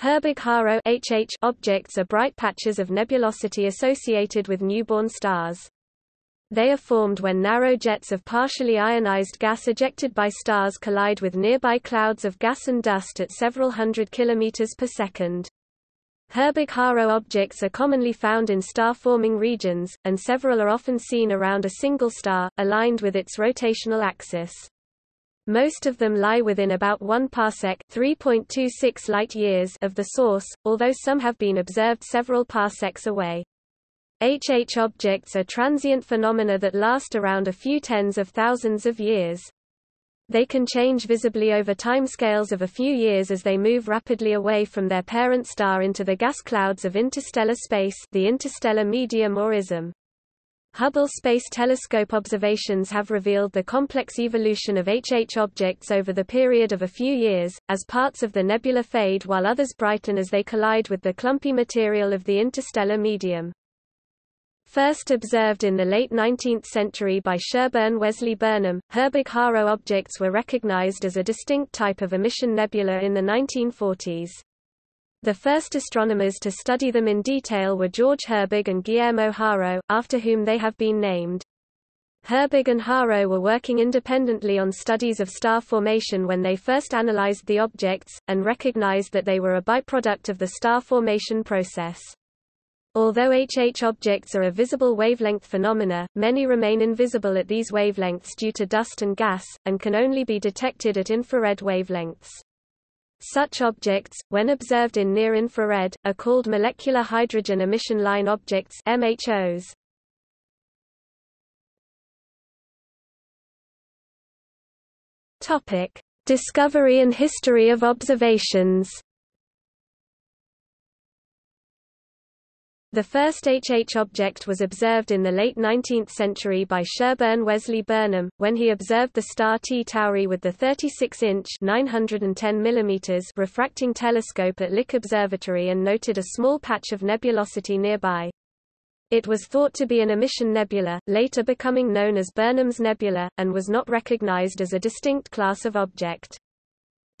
Herbig-Haro HH objects are bright patches of nebulosity associated with newborn stars. They are formed when narrow jets of partially ionized gas ejected by stars collide with nearby clouds of gas and dust at several hundred kilometers per second. Herbig-Haro objects are commonly found in star-forming regions, and several are often seen around a single star, aligned with its rotational axis. Most of them lie within about 1 parsec (3.26 light-years) of the source, although some have been observed several parsecs away. HH objects are transient phenomena that last around a few tens of thousands of years. They can change visibly over timescales of a few years as they move rapidly away from their parent star into the gas clouds of interstellar space the interstellar medium or ISM. Hubble Space Telescope observations have revealed the complex evolution of HH objects over the period of a few years, as parts of the nebula fade while others brighten as they collide with the clumpy material of the interstellar medium. First observed in the late 19th century by Sherburne Wesley Burnham, Herbig-Haro objects were recognized as a distinct type of emission nebula in the 1940s. The first astronomers to study them in detail were George Herbig and Guillermo Haro, after whom they have been named. Herbig and Haro were working independently on studies of star formation when they first analyzed the objects, and recognized that they were a byproduct of the star formation process. Although HH objects are a visible wavelength phenomena, many remain invisible at these wavelengths due to dust and gas, and can only be detected at infrared wavelengths. Such objects, when observed in near-infrared, are called molecular hydrogen emission line objects MHOs. Topic: Discovery and history of observations. The first HH object was observed in the late 19th century by Sherburne Wesley Burnham, when he observed the star T Tauri with the 36-inch refracting telescope at Lick Observatory and noted a small patch of nebulosity nearby. It was thought to be an emission nebula, later becoming known as Burnham's Nebula, and was not recognized as a distinct class of object.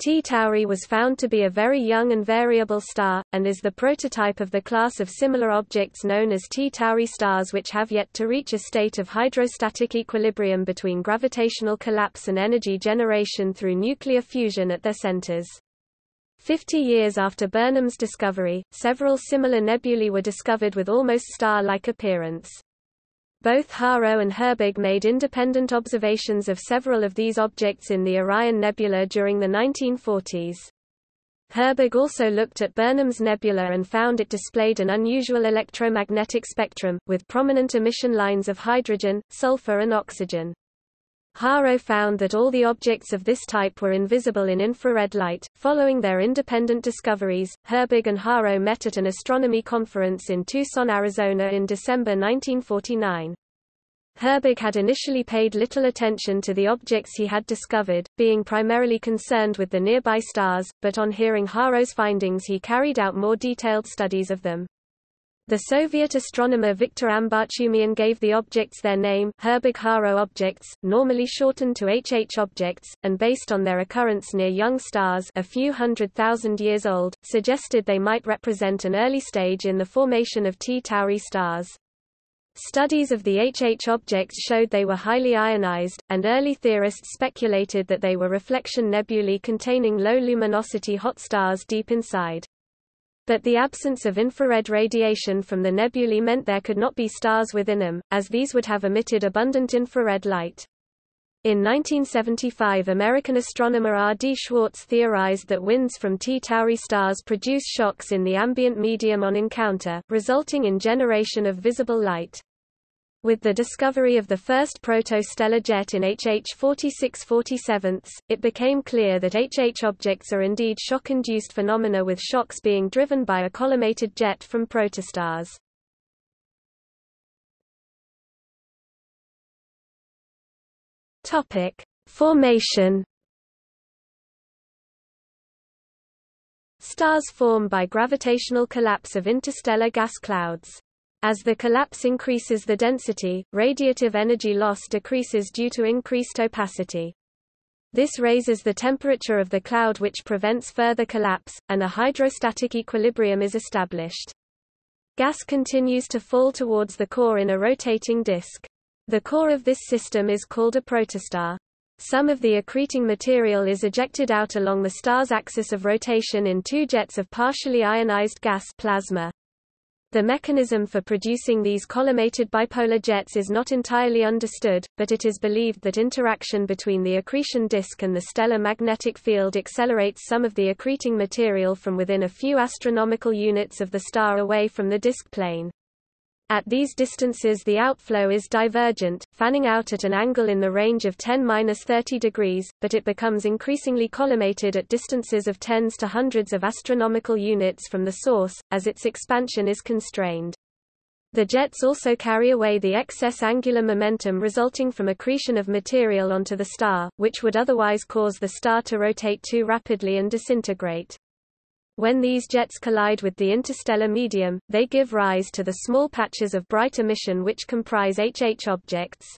T Tauri was found to be a very young and variable star, and is the prototype of the class of similar objects known as T Tauri stars which have yet to reach a state of hydrostatic equilibrium between gravitational collapse and energy generation through nuclear fusion at their centers. Fifty years after Burnham's discovery, several similar nebulae were discovered with almost star-like appearance. Both Haro and Herbig made independent observations of several of these objects in the Orion Nebula during the 1940s. Herbig also looked at Burnham's Nebula and found it displayed an unusual electromagnetic spectrum, with prominent emission lines of hydrogen, sulfur and oxygen. Haro found that all the objects of this type were invisible in infrared light. Following their independent discoveries, Herbig and Haro met at an astronomy conference in Tucson, Arizona in December 1949. Herbig had initially paid little attention to the objects he had discovered, being primarily concerned with the nearby stars, but on hearing Haro's findings he carried out more detailed studies of them. The Soviet astronomer Viktor Ambartsumian gave the objects their name Herbig-Haro objects, normally shortened to HH objects, and based on their occurrence near young stars a few hundred thousand years old, suggested they might represent an early stage in the formation of T Tauri stars. Studies of the HH objects showed they were highly ionized, and early theorists speculated that they were reflection nebulae containing low luminosity hot stars deep inside. But the absence of infrared radiation from the nebulae meant there could not be stars within them, as these would have emitted abundant infrared light. In 1975 American astronomer R. D. Schwartz theorized that winds from T Tauri stars produce shocks in the ambient medium on encounter, resulting in generation of visible light. With the discovery of the first protostellar jet in HH 4647, it became clear that HH objects are indeed shock-induced phenomena with shocks being driven by a collimated jet from protostars. Topic: Formation Stars form by gravitational collapse of interstellar gas clouds. As the collapse increases the density, radiative energy loss decreases due to increased opacity. This raises the temperature of the cloud which prevents further collapse, and a hydrostatic equilibrium is established. Gas continues to fall towards the core in a rotating disk. The core of this system is called a protostar. Some of the accreting material is ejected out along the star's axis of rotation in two jets of partially ionized gas plasma. The mechanism for producing these collimated bipolar jets is not entirely understood, but it is believed that interaction between the accretion disk and the stellar magnetic field accelerates some of the accreting material from within a few astronomical units of the star away from the disk plane. At these distances the outflow is divergent, fanning out at an angle in the range of 10-30 degrees, but it becomes increasingly collimated at distances of tens to hundreds of astronomical units from the source, as its expansion is constrained. The jets also carry away the excess angular momentum resulting from accretion of material onto the star, which would otherwise cause the star to rotate too rapidly and disintegrate. When these jets collide with the interstellar medium, they give rise to the small patches of bright emission which comprise HH objects.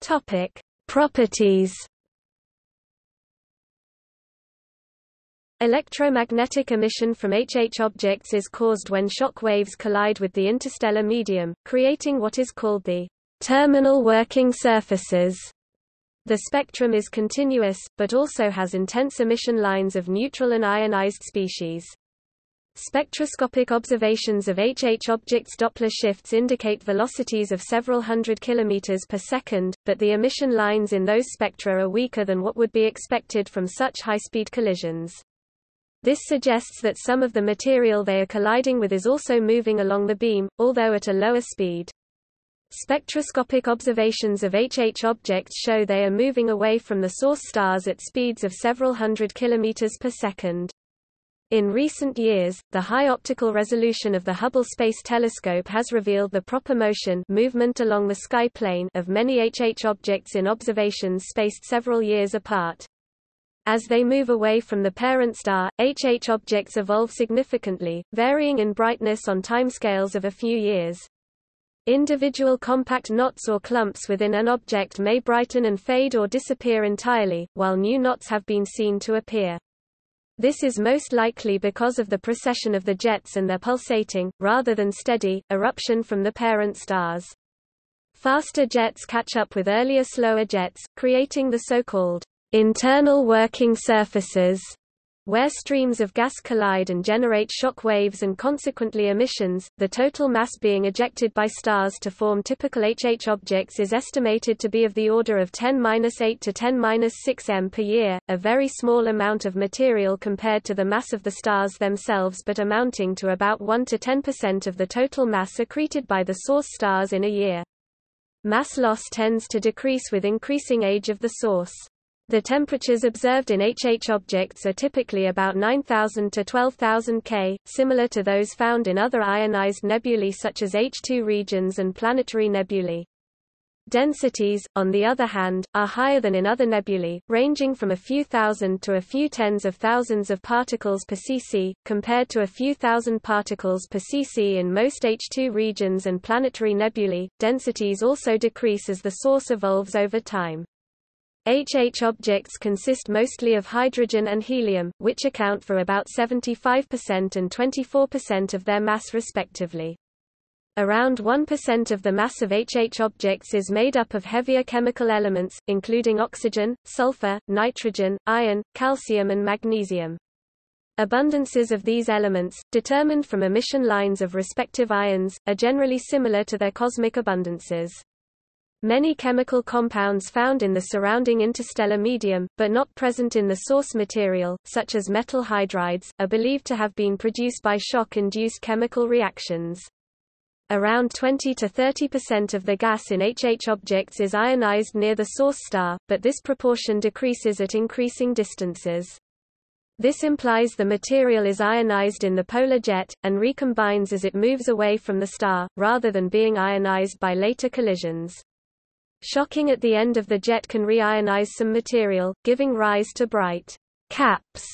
Topic: Properties. Electromagnetic emission from HH objects is caused when shock waves collide with the interstellar medium, creating what is called the terminal working surfaces. The spectrum is continuous, but also has intense emission lines of neutral and ionized species. Spectroscopic observations of HH objects' Doppler shifts indicate velocities of several hundred kilometers per second, but the emission lines in those spectra are weaker than what would be expected from such high-speed collisions. This suggests that some of the material they are colliding with is also moving along the beam, although at a lower speed. Spectroscopic observations of HH objects show they are moving away from the source stars at speeds of several hundred kilometers per second. In recent years, the high optical resolution of the Hubble Space Telescope has revealed the proper motion movement along the sky plane of many HH objects in observations spaced several years apart. As they move away from the parent star, HH objects evolve significantly, varying in brightness on timescales of a few years. Individual compact knots or clumps within an object may brighten and fade or disappear entirely, while new knots have been seen to appear. This is most likely because of the precession of the jets and their pulsating, rather than steady, eruption from the parent stars. Faster jets catch up with earlier slower jets, creating the so-called internal working surfaces where streams of gas collide and generate shock waves and consequently emissions, the total mass being ejected by stars to form typical HH objects is estimated to be of the order of 10-8 to 10-6 m per year, a very small amount of material compared to the mass of the stars themselves but amounting to about 1 to 10% of the total mass accreted by the source stars in a year. Mass loss tends to decrease with increasing age of the source. The temperatures observed in HH objects are typically about 9000 to 12000 K, similar to those found in other ionized nebulae such as H2 regions and planetary nebulae. Densities, on the other hand, are higher than in other nebulae, ranging from a few thousand to a few tens of thousands of particles per cc, compared to a few thousand particles per cc in most H2 regions and planetary nebulae. Densities also decrease as the source evolves over time. HH objects consist mostly of hydrogen and helium, which account for about 75% and 24% of their mass respectively. Around 1% of the mass of HH objects is made up of heavier chemical elements, including oxygen, sulfur, nitrogen, iron, calcium and magnesium. Abundances of these elements, determined from emission lines of respective ions, are generally similar to their cosmic abundances. Many chemical compounds found in the surrounding interstellar medium, but not present in the source material, such as metal hydrides, are believed to have been produced by shock-induced chemical reactions. Around 20 to 30% of the gas in HH objects is ionized near the source star, but this proportion decreases at increasing distances. This implies the material is ionized in the polar jet, and recombines as it moves away from the star, rather than being ionized by later collisions. Shocking at the end of the jet can reionize some material, giving rise to bright caps.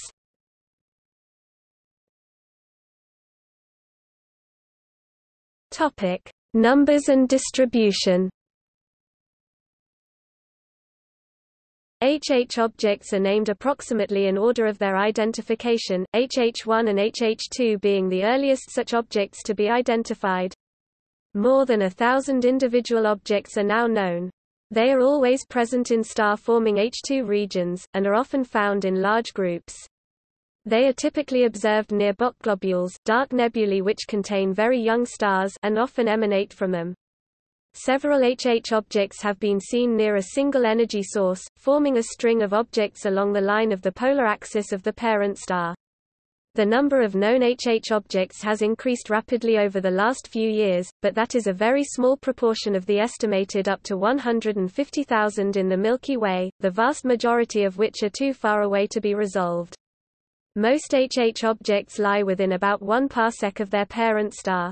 Topic: Numbers and distribution HH objects are named approximately in order of their identification, HH1 and HH2 being the earliest such objects to be identified. More than a thousand individual objects are now known. They are always present in star-forming H2 regions, and are often found in large groups. They are typically observed near Bok globules, dark nebulae which contain very young stars and often emanate from them. Several HH objects have been seen near a single energy source, forming a string of objects along the line of the polar axis of the parent star. The number of known HH objects has increased rapidly over the last few years, but that is a very small proportion of the estimated up to 150,000 in the Milky Way, the vast majority of which are too far away to be resolved. Most HH objects lie within about one parsec of their parent star.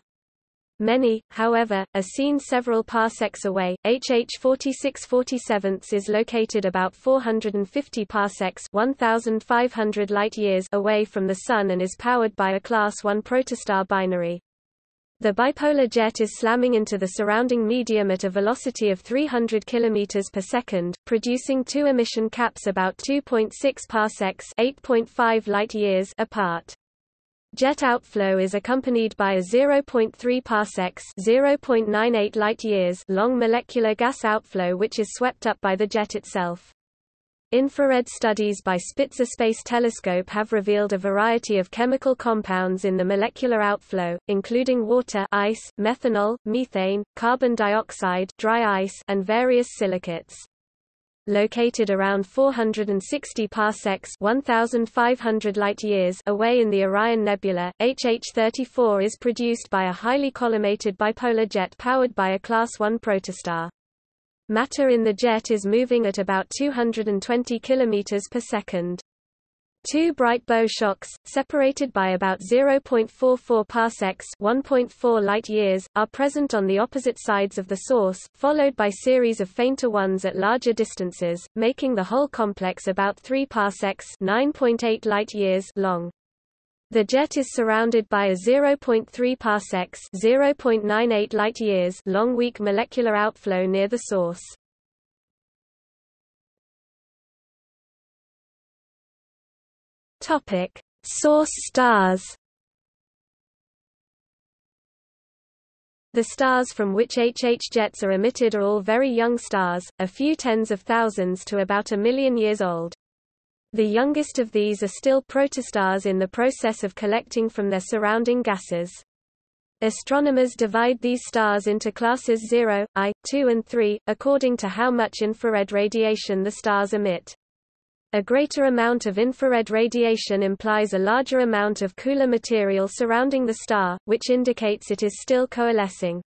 Many, however, are seen several parsecs away. HH 4647 is located about 450 parsecs 1,500 light-years away from the Sun and is powered by a Class 1 protostar binary. The bipolar jet is slamming into the surrounding medium at a velocity of 300 km per second, producing two emission caps about 2.6 parsecs 8.5 light-years apart. Jet outflow is accompanied by a 0.3 parsecs (0.98 light-years) long molecular gas outflow which is swept up by the jet itself. Infrared studies by Spitzer Space Telescope have revealed a variety of chemical compounds in the molecular outflow, including water ice, methanol, methane, carbon dioxide dry ice, and various silicates located around 460 parsecs 1500 light-years away in the Orion Nebula. HH34 is produced by a highly collimated bipolar jet powered by a Class I protostar. Matter in the jet is moving at about 220 km per second. Two bright bow shocks, separated by about 0.44 parsecs 1.4 light-years, are present on the opposite sides of the source, followed by series of fainter ones at larger distances, making the whole complex about 3 parsecs 9.8 light-years long. The jet is surrounded by a 0.3 parsecs 0.98 light-years long weak molecular outflow near the source. Topic: Source stars. The stars from which HH jets are emitted are all very young stars, a few tens of thousands to about a million years old. The youngest of these are still protostars in the process of collecting from their surrounding gases. Astronomers divide these stars into classes 0, I, 2 and 3, according to how much infrared radiation the stars emit. A greater amount of infrared radiation implies a larger amount of cooler material surrounding the star, which indicates it is still coalescing.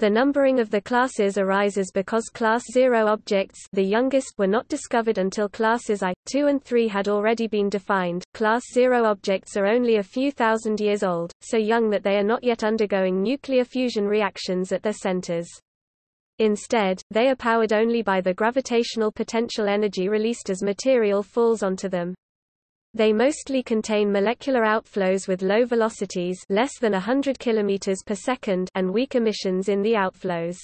The numbering of the classes arises because Class 0 objects the youngest were not discovered until classes I, 2 and 3 had already been defined. Class 0 objects are only a few thousand years old, so young that they are not yet undergoing nuclear fusion reactions at their centers. Instead, they are powered only by the gravitational potential energy released as material falls onto them. They mostly contain molecular outflows with low velocities less than 100 km per second and weak emissions in the outflows.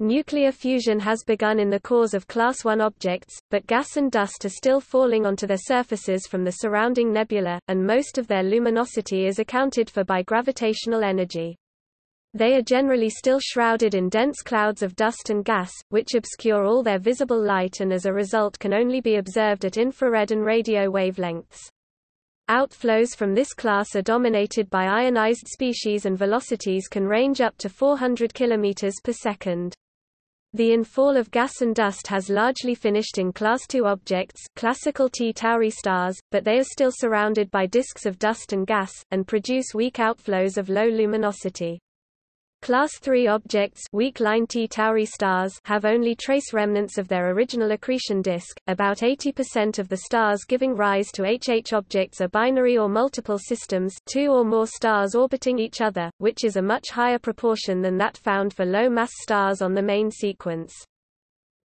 Nuclear fusion has begun in the cores of Class I objects, but gas and dust are still falling onto their surfaces from the surrounding nebula, and most of their luminosity is accounted for by gravitational energy. They are generally still shrouded in dense clouds of dust and gas, which obscure all their visible light and as a result can only be observed at infrared and radio wavelengths. Outflows from this class are dominated by ionized species and velocities can range up to 400 km per second. The infall of gas and dust has largely finished in Class II objects classical T Tauri stars, but they are still surrounded by disks of dust and gas, and produce weak outflows of low luminosity. Class III objects weak line T Tauri stars have only trace remnants of their original accretion disk. About 80% of the stars giving rise to HH objects are binary or multiple systems two or more stars orbiting each other, which is a much higher proportion than that found for low-mass stars on the main sequence.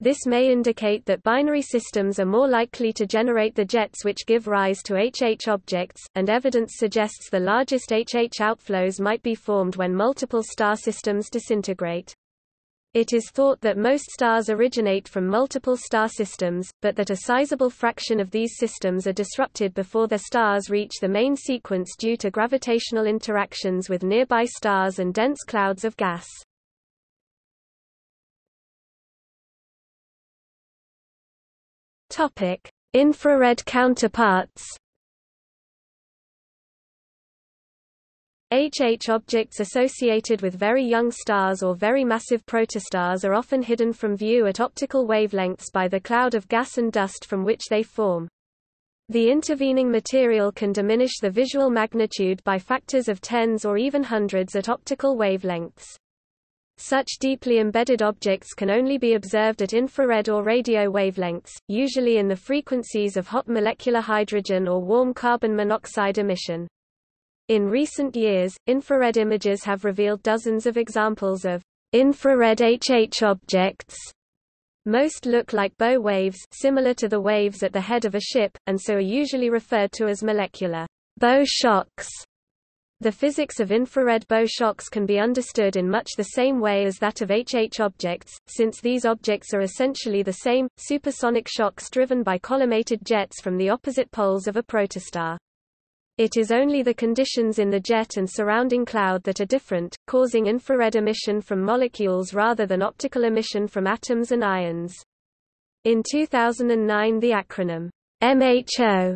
This may indicate that binary systems are more likely to generate the jets which give rise to HH objects, and evidence suggests the largest HH outflows might be formed when multiple star systems disintegrate. It is thought that most stars originate from multiple star systems, but that a sizable fraction of these systems are disrupted before their stars reach the main sequence due to gravitational interactions with nearby stars and dense clouds of gas. Topic: Infrared counterparts. HH objects associated with very young stars or very massive protostars are often hidden from view at optical wavelengths by the cloud of gas and dust from which they form. The intervening material can diminish the visual magnitude by factors of tens or even hundreds at optical wavelengths. Such deeply embedded objects can only be observed at infrared or radio wavelengths, usually in the frequencies of hot molecular hydrogen or warm carbon monoxide emission. In recent years, infrared images have revealed dozens of examples of infrared HH objects. Most look like bow waves similar to the waves at the head of a ship, and so are usually referred to as molecular bow shocks. The physics of infrared bow shocks can be understood in much the same way as that of HH objects, since these objects are essentially the same, supersonic shocks driven by collimated jets from the opposite poles of a protostar. It is only the conditions in the jet and surrounding cloud that are different, causing infrared emission from molecules rather than optical emission from atoms and ions. In 2009 the acronym MHO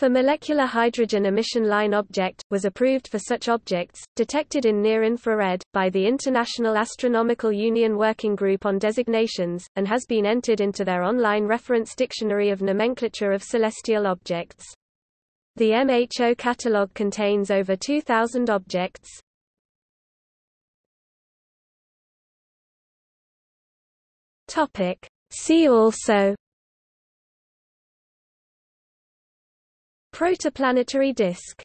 for Molecular Hydrogen Emission Line Object, was approved for such objects, detected in near-infrared, by the International Astronomical Union Working Group on Designations, and has been entered into their online reference dictionary of nomenclature of celestial objects. The MHO catalog contains over 2,000 objects. See also Protoplanetary disk